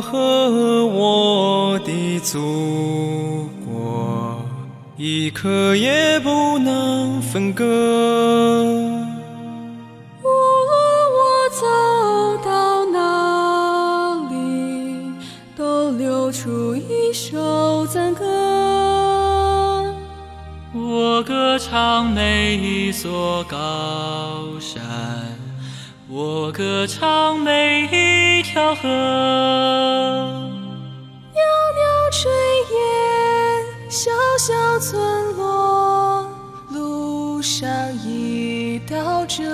我和我的祖国一刻也不能分割。无论我走到哪里，都流出一首赞歌。我歌唱每一座高山。我歌唱每一。条河。袅袅炊烟，小小村落，路上一道辙。